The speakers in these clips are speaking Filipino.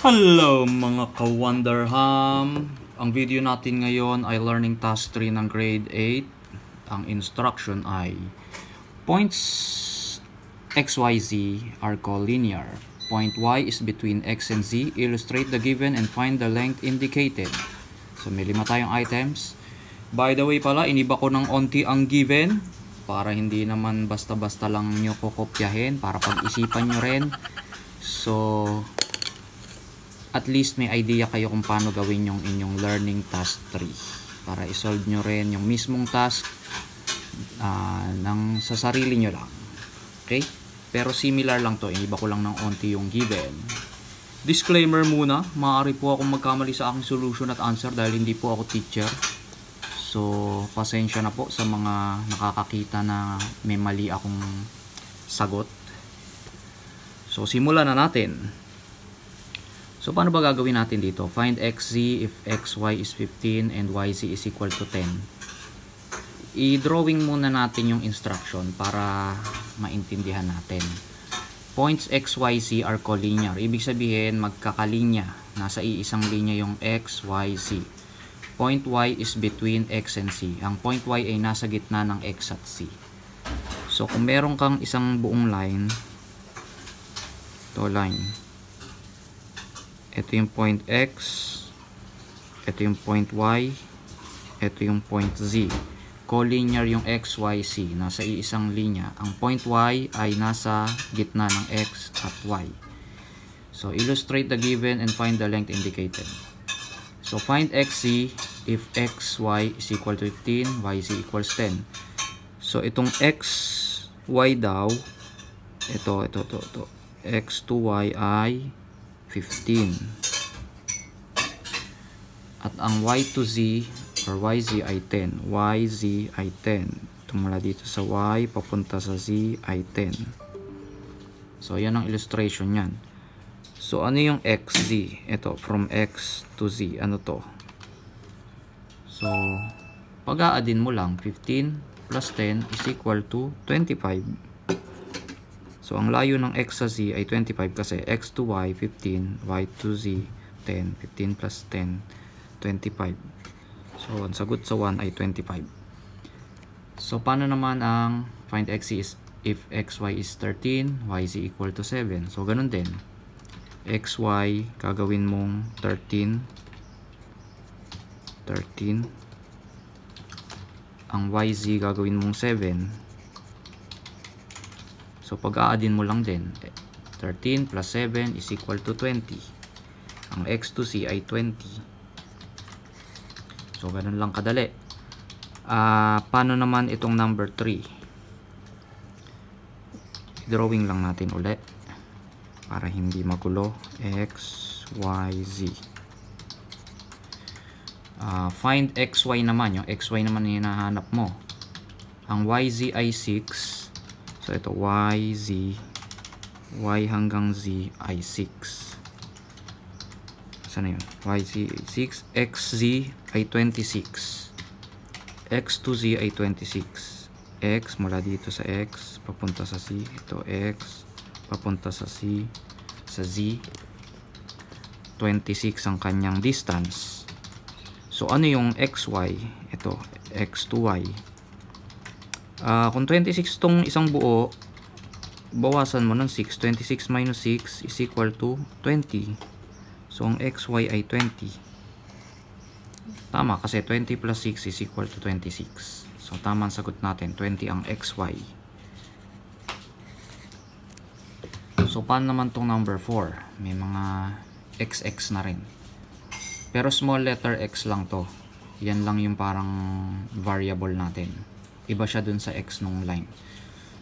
Hello mga ka-Wonderham! Ang video natin ngayon ay Learning Task 3 ng Grade 8. Ang instruction ay Points XYZ are collinear. Point Y is between X and Z. Illustrate the given and find the length indicated. So may lima tayong items. By the way pala, iniba ko ng onti ang given para hindi naman basta-basta lang nyo kokopyahin para pag-isipan nyo rin. So, at least may idea kayo kung paano gawin yung inyong learning task 3 para isolve nyo rin yung mismong task uh, ng sa sarili nyo lang. Okay? Pero similar lang to iniba ko lang ng onti yung given. Disclaimer muna maaari po akong magkamali sa aking solution at answer dahil hindi po ako teacher. So pasensya na po sa mga nakakakita na may mali akong sagot. So simulan na natin So, paano ba gagawin natin dito? Find xz if xy is 15 and yz is equal to 10. I-drawing muna natin yung instruction para maintindihan natin. Points xyz are collinear. Ibig sabihin, magkakalinya. Nasa iisang linya yung x, y, z. Point y is between x and c. Ang point y ay nasa gitna ng x at c. So, kung meron kang isang buong line, to line, ito yung point X. Ito yung point Y. Ito yung point Z. Collinear yung X, Y, C nasa iisang linya. Ang point Y ay nasa gitna ng X at Y. So illustrate the given and find the length indicated. So find XZ if XY is equal to 15 YZ equals 10 so itong X Y daw ito, ito, ito, ito. X to Y ay 15 at ang y to z or yz ay 10 yz ay 10 tumula dito sa y papunta sa z ay 10 so yan ang illustration yan so ano yung xz ito from x to z. Ano to? So pag-aadin mo lang 15 plus 10 is equal to 25 So, ang layo ng x sa z ay 25 kasi x to y, 15, y to z, 10. 15 plus 10, 25. So, ang sagot sa 1 ay 25. So, paano naman ang find x is if xy is 13, yz equal to 7. So, ganun din. xy, gagawin mong 13, 13. Ang yz, gagawin mong 7. So, pag-aadin mo lang din, 13 plus 7 is equal to 20. Ang x to c ay 20. So, ganun lang kadali. Uh, paano naman itong number 3? Drawing lang natin ulit para hindi magulo. x, y, z. Uh, find xy naman. Yung xy naman yung hinahanap mo. Ang yz ay 6 So, ito y, z, y hanggang z ay 6. Saan na yun? y, z, 6. x, z ay 26. x to z ay 26. x mula dito sa x, papunta sa c. Ito x, papunta sa c, sa z. 26 ang kanyang distance. So, ano yung xy? Ito, x to y Uh, kung 26 tong isang buo, bawasan mo ng 6. 26 minus 6 is equal to 20. So, ang xy ay 20. Tama, kasi 20 plus 6 is equal to 26. So, tama ang sagot natin. 20 ang xy. So, paano naman tong number 4? May mga xx na rin. Pero small letter x lang to. Yan lang yung parang variable natin iba siya dun sa x nung line.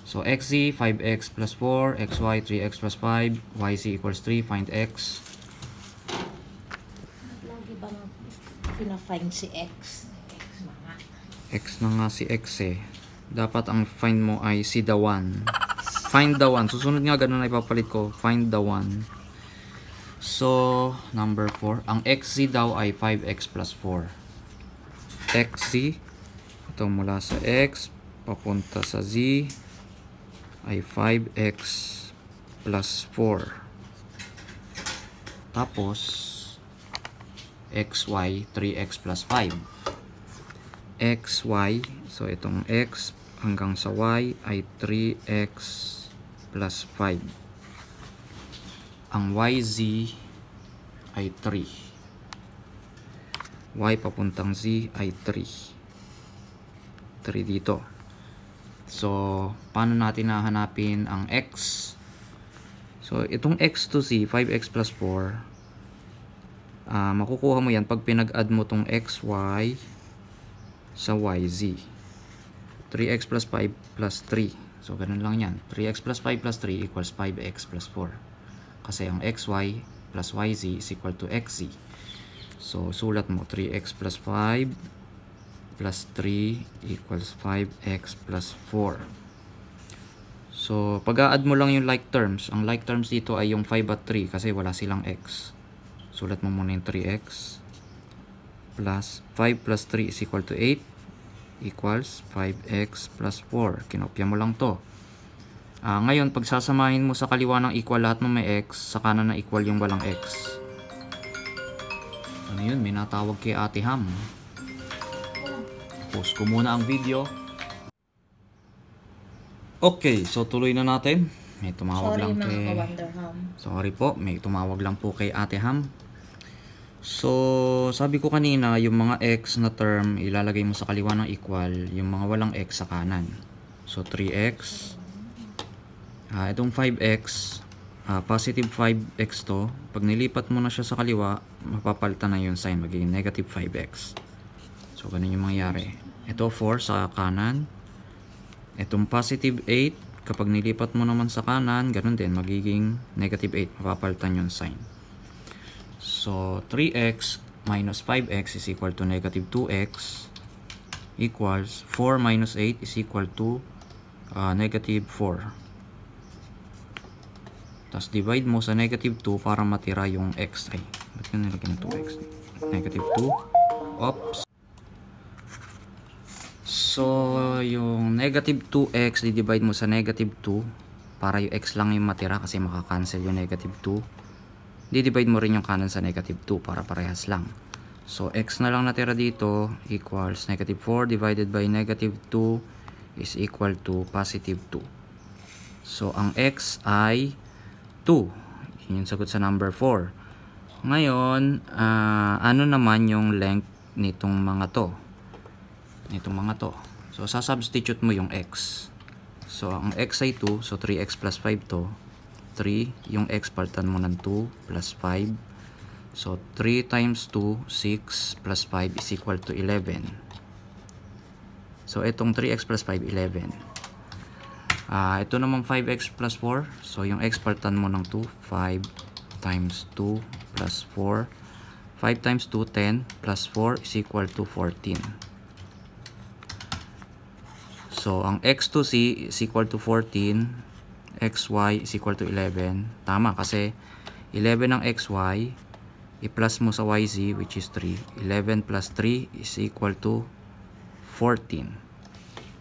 So, xz, 5x plus 4, xy, 3x plus 5, yz equals 3, find x. Lagi bang pina-find si x? X na nga. X na nga si x eh. Dapat ang find mo ay si the one. Find the one. Susunod nga ganun na ipapalit ko. Find the one. So, number 4. Ang xz daw ay 5x plus 4. xz ito mula sa x papunta sa z ay 5x plus 4 Tapos, xy, 3x plus 5. xy, so itong x hanggang sa y ay 3x plus 5. Ang yz ay 3. y papuntang z ay 3. 3 dito. So, paano natin nahanapin ang x? So, itong x to z, 5x plus 4, uh, makukuha mo yan pag pinag-add mo tong xy sa yz. 3x plus 5 plus 3. So, ganun lang yan. 3x plus 5 plus 3 equals 5x plus 4. Kasi ang xy plus yz is equal to xz. So, sulat mo 3x plus 5 plus 3 equals 5x plus 4. So, pag-a-add mo lang yung like terms, ang like terms dito ay yung 5 at 3 kasi wala silang x. Sulat mo muna yung 3x plus 5 plus 3 is equal to 8 equals 5x plus 4. Kinopya mo lang to. Uh, ngayon, pag sasamahin mo sa kaliwa ng equal lahat ng may x, sa kanan na equal yung walang x. Ano yun? May natawag kay Ate Ham. Post ko muna ang video. Okay, so tuloy na natin. May tumawag Sorry lang kay... Ham. Sorry po, may tumawag lang po kay Ate Ham. So, sabi ko kanina, yung mga x na term, ilalagay mo sa kaliwa ng equal, yung mga walang x sa kanan. So, 3x. Uh, itong 5x, uh, positive 5x to. Pag nilipat mo na siya sa kaliwa, mapapalitan na yung sign, magiging negative 5x. So, ganun yung mangyayari. Ito 4 sa kanan. Itong positive 8, kapag nilipat mo naman sa kanan, ganun din, magiging negative 8. Mapapalitan yung sign. So, 3x minus 5x is equal to negative 2x equals 4 minus 8 is equal to uh, negative 4. Tapos divide mo sa negative 2 para matira yung x. Ay, ba't ka nilagyan ng 2x? Negative 2. Oops. So, yung negative 2x, di-divide mo sa negative 2 para yung x lang yung matira kasi makakancel yung negative 2 di-divide mo rin yung kanan sa negative 2 para parehas lang. So, x na lang natira dito equals negative 4 divided by negative 2 is equal to positive 2. So, ang x ay 2. Yun sagot sa number 4. Ngayon, uh, ano naman yung length nitong mga to? Nitong mga to. So, sasubstitute mo yung x. So, ang x ay 2. So, 3x plus 5 to. 3. Yung x paltan mo ng 2 plus 5. So, 3 times 2, 6 plus 5 is equal to 11. So, itong 3x plus 5, 11. Uh, ito naman 5x plus 4. So, yung x paltan mo ng 2, 5 times 2 plus 4. 5 times 2, 10 plus 4 is equal to 14. So, ang x to c is equal to 14 xy is equal to 11. Tama kasi 11 ang xy, i-plus mo sa yz which is 3. 11 plus 3 is equal to 14.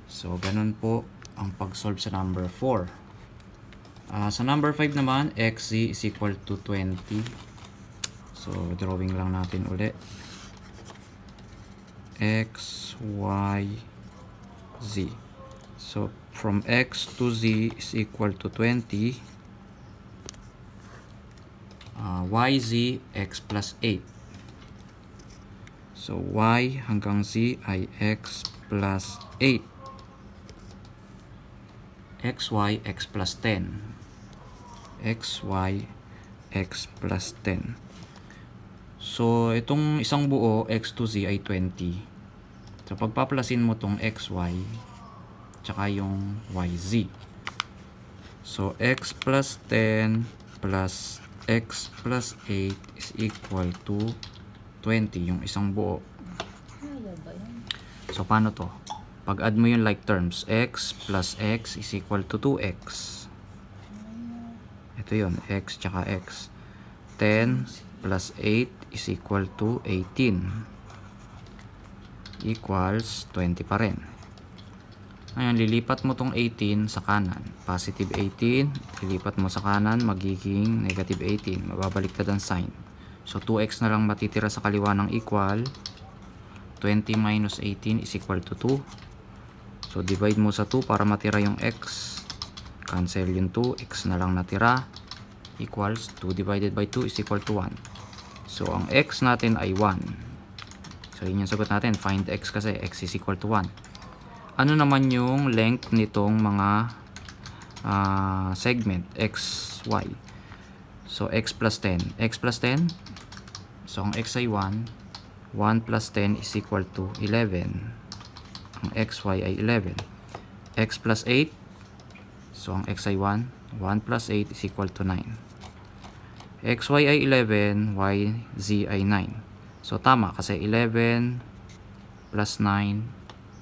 So, ganun po ang pag-solve sa number 4. Uh, sa number 5 naman, xz is equal to 20. So, drawing lang natin ulit. x, z. So, from x to z is equal to 20 uh, yz x plus 8 so y hanggang z ay x plus 8 xy x plus 10 xy x plus 10 so itong isang buo x to z ay 20 so pagpaplasin mo tong xy tsaka yung yz. So, x plus 10 plus x plus 8 is equal to 20, yung isang buo. So, paano to? Pag add mo yung like terms, x plus x is equal to 2x. Ito yun, x tsaka x. 10 plus 8 is equal to 18. Equals 20 pa rin. Ngayon, lilipat mo tong 18 sa kanan. Positive 18, lilipat mo sa kanan, magiging negative 18. Mababaliktad ang sign. So 2x na lang matitira sa kaliwa ng equal. 20 minus 18 is equal to 2. So divide mo sa 2 para matira yung x. Cancel yung 2, x na lang natira. Equals 2 divided by 2 is equal to 1. So ang x natin ay 1. So yun yung sagot natin. Find x kasi x is equal to 1. Ano naman yung length nitong mga uh, segment x, y. So x plus 10. x plus 10. So ang x ay 1. 1 plus 10 is equal to 11. Ang xy ay 11. x plus 8. So ang x ay 1. 1 plus 8 is equal to 9. xy ay 11. y, z ay 9. So tama kasi 11 plus 9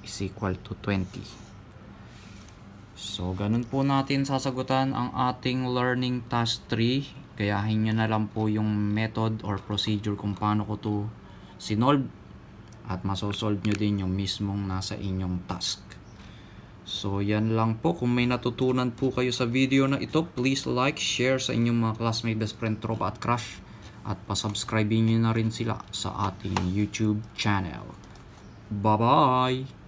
is equal to 20. So, ganun po natin sasagutan ang ating learning task 3. Gayahin nyo na lang po yung method or procedure kung paano ko to sinolve at masosolve nyo din yung mismong nasa inyong task. So, yan lang po. Kung may natutunan po kayo sa video na ito, please like, share sa inyong mga classmate, best friend, tropa at crush. At pasubscribe nyo na rin sila sa ating YouTube channel. Bye-bye!